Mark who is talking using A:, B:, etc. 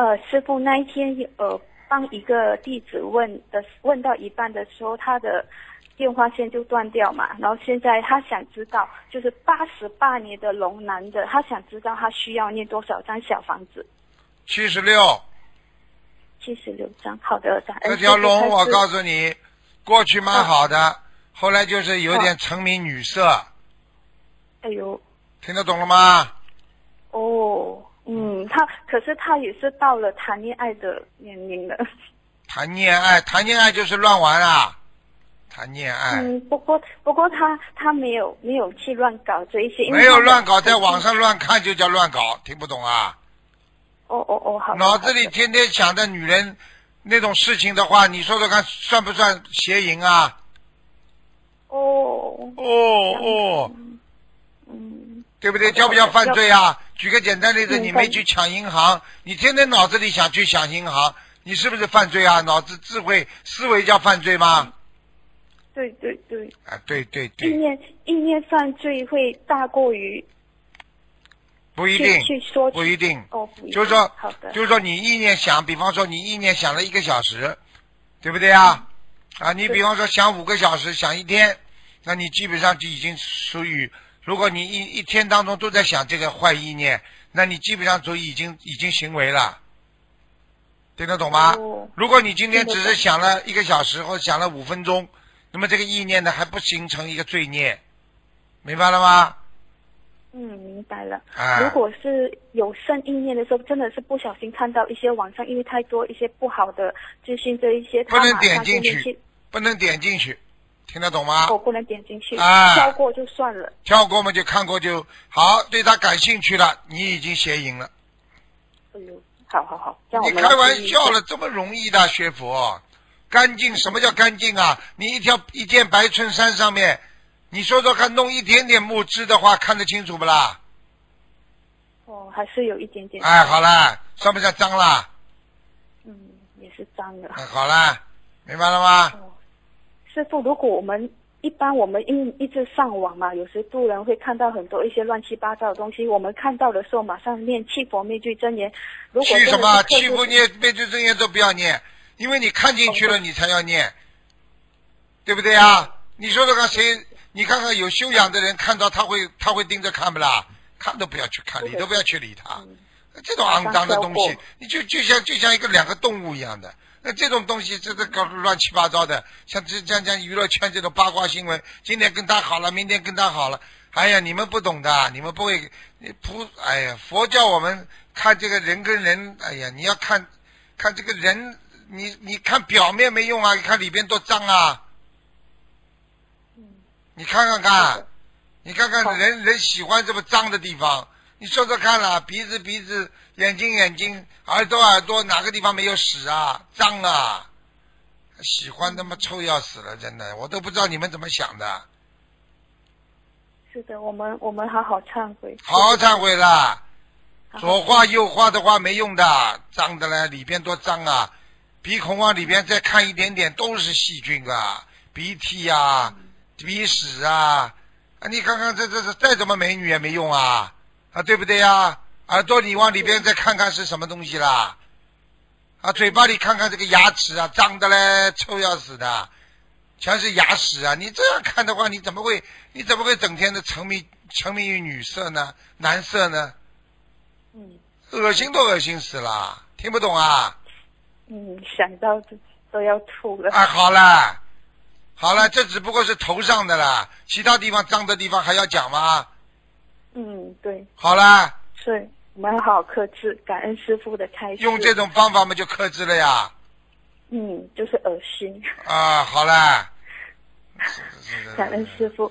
A: 呃，师傅那一天呃帮一个弟子问的问到一半的时候，他的电话线就断掉嘛，然后现在他想知道，就是八十八年的龙男的，他想知道他需要念多少张小房子，
B: 七十六，
A: 七十六张。好的，感恩
B: 这条龙我告
A: 诉
B: 诉你，过去蛮好的，后来就是有点沉迷女色，
A: 哎呦，
B: 听得懂了吗？
A: 哦，嗯，他可是他也是到了谈恋爱的年龄了。
B: 谈恋爱，谈恋爱就是乱玩啊！谈恋爱、
A: 嗯，不过不过他他没有没有去乱搞这一些，
B: 没有乱搞，在网上乱看就叫乱搞，听不懂啊？
A: 哦哦哦，好。
B: 脑子里天天想着女人那种事情的话，你说说看，算不算邪淫啊？
A: 哦，
B: 哦哦，
A: 嗯，
B: 对不对？叫不叫犯罪啊？举个简单例子，
A: 嗯
B: 你没去抢银行，你天天脑子里想去抢银行，你是不是犯罪啊？脑子智慧思维叫犯罪吗？
A: 对对对，
B: 啊，对对对意，
A: 念意念犯罪会大过于
B: 不一定，
A: 去说
B: 不一定。
A: 哦，不一定
B: 就是说就是说你意念想，比方说你意念想了一个小时，对不对啊？啊，你比方说想五个小时，想一天，那你基本上就已经属于，如果你一一天当中都在想这个坏意念，那你基本上就已经已经行为了，听得懂吗？
A: 哦
B: 如果你今天只是想了一个小时或想了五分钟，那么这个意念呢还不形成一个罪孽，明白了吗？
A: 嗯，明白了。
B: 啊
A: 如果是有生意念的时候，真的是不小心看到一些网上因为太多一些不好的资讯，这一些
B: 不能点进去，不能点进去，听得懂吗？
A: 我不能点进去，
B: 啊
A: 跳过就算了。
B: 跳过嘛就看过就好，对他感兴趣了，你已经邪淫了。
A: 哎呦，好好好，
B: 你开玩笑了，这么容易的学佛？干净？什么叫干净啊？你一条一件白衬衫上面，你说说看，弄一点点墨汁的话，看得清楚不啦？
A: 哦，还是有一点点，
B: 哎，好啦，算不算脏啦？
A: 嗯，也是脏的。
B: 哎，好啦，明白了吗？
A: 哦，师傅，如果我们一般我们一一直上网嘛，有时路人会看到很多一些乱七八糟的东西，我们看到的时候马上念七佛灭罪真言。如果
B: 去什么？去
A: 不
B: 不念灭罪真言都不要念，因为你看进去了，
A: 哦
B: 你才要念，对不对啊？你说说看，谁？你看看有修养的人看到他会他会盯着看不啦？看都不要去看，理都不要去理他。
A: 嗯
B: 这种肮脏的东西你就就像就像一个两个动物一样的。那这种东西，这个搞乱七八糟的，像这像像娱乐圈这种八卦新闻，今天跟他好了，明天跟他好了，哎呀，你们不懂的，你们不会，你不，哎呀，佛教我们看这个人跟人，哎呀，你要看看这个人，你你看表面没用啊，你看里边多脏啊，你看看看，你看看人人喜欢这么脏的地方，你说说看啦，鼻子鼻子，眼睛眼睛，耳朵耳朵，哪个地方没有屎啊？脏啊！喜欢他妈臭要死了，真的，我都不知道你们怎么想的。
A: 是的，我们我们好好忏悔，
B: 好好忏悔啦，左画右画的话没用的，脏的嘞，里边多脏啊！鼻孔往里边再看一点点，都是细菌啊，鼻涕啊，鼻屎啊，啊，你看看这这这再怎么美女也没用啊，啊，对不对呀？耳朵你往里边再看看是什么东西啦，啊，嘴巴里看看这个牙齿啊，脏的嘞，臭要死的，全是牙屎啊！你这样看的话，你怎么会你怎么会整天的沉迷沉迷于女色呢？男色呢？
A: 嗯
B: 恶心都恶心死了，听不懂啊？
A: 嗯，想到就都要吐了。
B: 啊，好了，好了，这只不过是头上的啦，其他地方脏的地方还要讲吗？
A: 嗯，对，
B: 好
A: 啦。是我们要好好克制，感恩师傅的开示。
B: 用这种方法嘛就克制了呀。
A: 嗯，就是恶心。
B: 啊，好了，是是是
A: 感恩师傅，